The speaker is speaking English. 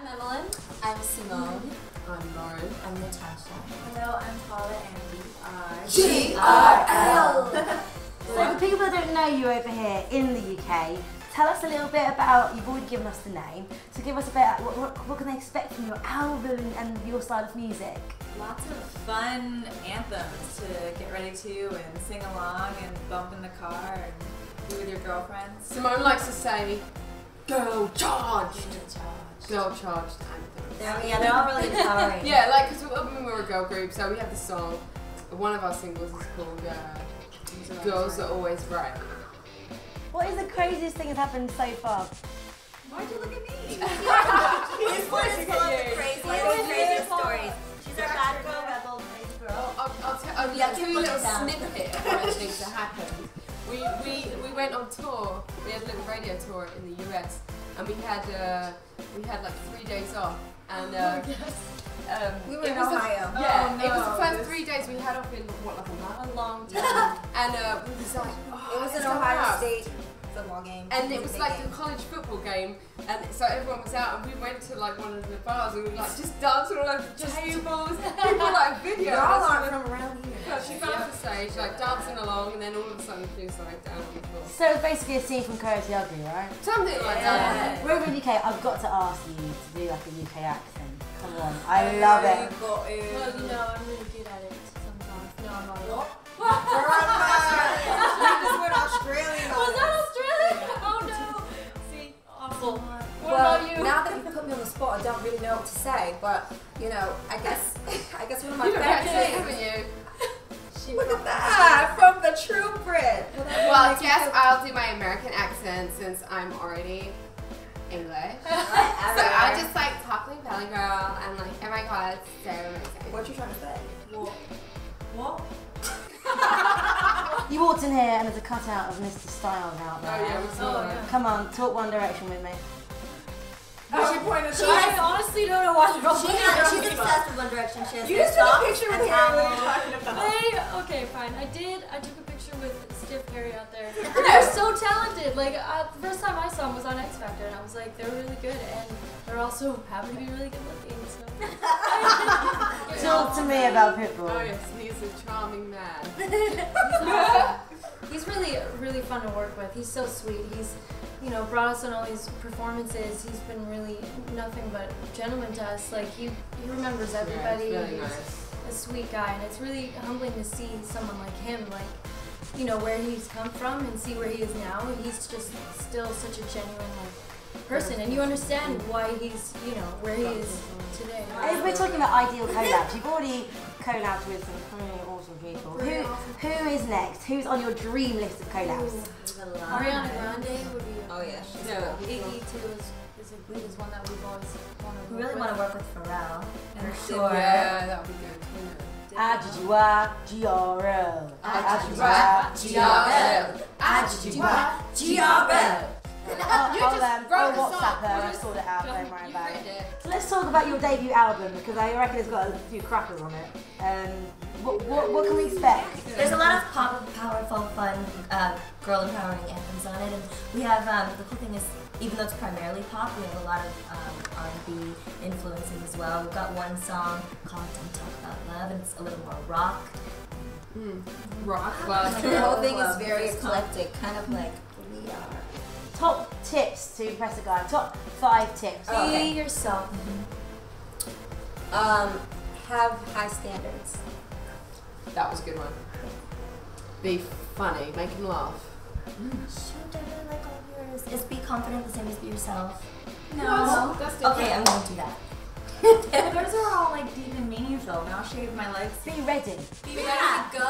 I'm Evelyn. I'm Simone. I'm Lauren. I'm Natasha. Hello, I'm Paula and we are GRL. So for people that don't know you over here in the UK, tell us a little bit about, you've already given us the name, so give us a bit, what, what, what can they expect from your album and your style of music? lots of fun anthems to get ready to and sing along and bump in the car and be with your girlfriends. Simone likes to say, "Girl charge." Girl charge anthem. They're, yeah, they're all really empowering. Yeah, like because when we were a girl group, so we have the song. One of our singles is called uh, "Girls Are Always Right." What is the craziest thing that's happened so far? Why'd you look at me? This one is full of the craziest, craziest stories. She's our bad girl, rebel, crazy girl. I'll, I'll, tell, I'll Yeah, give you a little snippet of what I think that happened. We, we, we went on tour. We had a little radio tour in the US, and we had uh, we had like three days off. And uh, um, We were it in was the- Ohio. yeah, Oh, it was the no. first three days we had off in what like a long time. and uh, we was like, oh, It was go Ohio. State football game. And it was like game. a college football game, and so everyone was out, and we went to like one of the bars, and we were like just dancing all over the tables. People were like video. Y'all us. aren't from around here. Yeah, she got off the stage, like dancing along, and then all of a sudden she was like down on the floor. So it's basically a scene from Coyote Ugly, right? Something like that. We're over in the UK, I've got to ask you to do like a UK accent. Come on, I oh, love it. Well, you know, I'm really good at it sometimes. No, I'm not. We're Australian. Was that Australian? No. See, awful. What well, about you? now that you put me on the spot, I don't really know what to say. But you know, I guess I guess one of my You've favorite things. haven't you? Look at that from the True Brit. Well, Well, makes me yes, feel- I'll do my American accent since I'm already English. so I just like talking Valley Girl and like, oh my god, it's so amazing. What you trying to say? Walked in here and there's a cutout of Mr. Styles out there. Oh yeah, we saw Oh, that. Come on, talk One Direction with me. She pointed to I honestly don't know why they're all She has, she's obsessed with One Direction. She has You their just took a socks picture with and Harry. What are you talking about? They, okay, fine. I did. I took a picture with Stiff Perry out there. They're so talented. Like, uh, the first time I saw them was on X Factor, and I was like, they're really good, and they're also happen to be really good looking. So. Talk to me about Pitbull. Oh yes, he's a charming man. He's really, really fun to work with. He's so sweet. He's, you know, brought us on all these performances. He's been really nothing but gentleman to us. Like he, he remembers everybody. it's really He's nice. a sweet guy, and it's really humbling to see someone like him, like, you know, where he's come from and see where he is now. He's just still such a genuine like person, and you understand why he's, you know, where he is today. If we're talking about ideal collabs, you've already collabed with some really awesome people. Who, who is next? Who's on your dream list of collabs? Ariana Grande would be. Oh yeah, she's Yeah. Iggy too is, is, a, is one that we've always wanted to We really want to work with Pharrell. And For sure. Yeah, that would be good. wouldn't it? Ajijua G-R-O. Ajijua G-R-O. Ajijua GRL. I'll, You I'll, just um, wrote I'll WhatsApp song. her and sort it out, don't worry about it. it. So let's talk about your debut album because I reckon it's got a few crackers on it. Um, what, what, what can we expect? There's a lot of pop, powerful, fun, uh, girl empowering anthems on it, and we have um, the cool thing is even though it's primarily pop, we have a lot of um, R&B influences as well. We've got one song called "Don't Talk About Love," and it's a little more rock. Mm. Rock club. The whole thing is very eclectic, kind of like we are. Top tips to impress a guy. Top five tips. Oh, okay. Be yourself. Um, have high standards. That was a good one. Be funny, make him laugh. Shoot, I really like all yours. Is be confident the same as be yourself. No. That's. Okay, I'm going to do that. Those are all like deep and meaningful. And I'll shave my legs. Be ready. Be Yeah, ready to go. Be